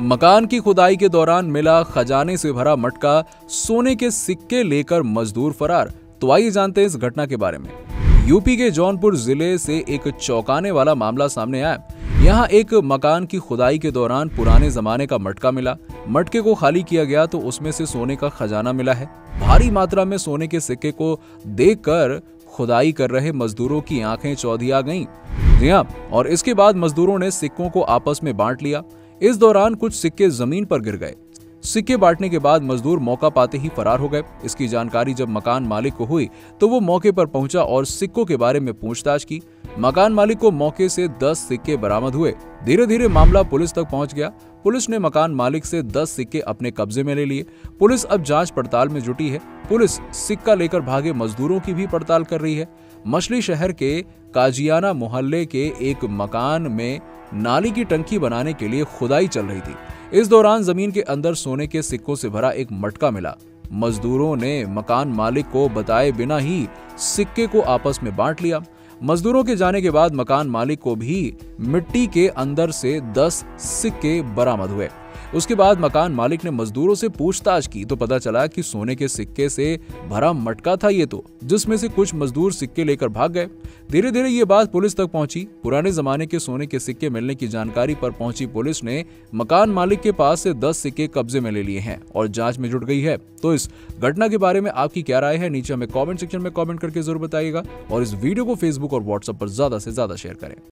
मकान की खुदाई के दौरान मिला खजाने से भरा मटका, सोने के सिक्के लेकर मजदूर फरार। तो आइए जानते हैं इस घटना के बारे में। यूपी के जौनपुर ज़िले से एक चौंकाने वाला मामला सामने आया। यहाँ एक मकान की खुदाई के दौरान पुराने जमाने का मटका मिला। मटके को खाली किया गया तो उसमें से सोने का खजाना मिला है। भारी मात्रा में सोने के सिक्के को देखकर खुदाई कर रहे मजदूरों की आँखें चौधिया गईं। जी हाँ और इसके बाद मजदूरों ने सिक्कों को आपस में बांट लिया। इस दौरान कुछ सिक्के ज़मीन पर गिर गए। सिक्के बांटने के बाद मजदूर मौका पाते ही फरार हो गए। इसकी जानकारी जब मकान मालिक को हुई तो वो मौके पर पहुँचा और सिक्कों के बारे में पूछताछ की। मकान मालिक को मौके से 10 सिक्के बरामद हुए। धीरे धीरे मामला पुलिस तक पहुँच गया। पुलिस ने मकान मालिक से 10 सिक्के अपने कब्जे में ले लिए। पुलिस अब जाँच पड़ताल में जुटी है। पुलिस सिक्का लेकर भागे मजदूरों की भी पड़ताल कर रही है। मछली शहर के काजियाना मोहल्ले के एक मकान में नाली की टंकी बनाने के लिए खुदाई चल रही थी। इस दौरान ज़मीन के अंदर सोने के सिक्कों से भरा एक मटका मिला। मजदूरों ने मकान मालिक को बताए बिना ही सिक्के को आपस में बांट लिया। मजदूरों के जाने के बाद मकान मालिक को भी मिट्टी के अंदर से 10 सिक्के बरामद हुए। उसके बाद मकान मालिक ने मजदूरों से पूछताछ की तो पता चला कि सोने के सिक्के से भरा मटका था ये तो जिसमें से कुछ मजदूर सिक्के लेकर भाग गए। धीरे धीरे ये बात पुलिस तक पहुँची। पुराने जमाने के सोने के सिक्के मिलने की जानकारी पर पहुँची पुलिस ने मकान मालिक के पास से दस सिक्के कब्जे में ले लिए हैं और जाँच में जुट गई है। तो इस घटना के बारे में आपकी क्या राय है, नीचे हमें कॉमेंट सेक्शन में कॉमेंट करके ज़रूर बताइएगा और इस वीडियो को फेसबुक और व्हाट्सएप पर ज़्यादा से ज़्यादा शेयर करें।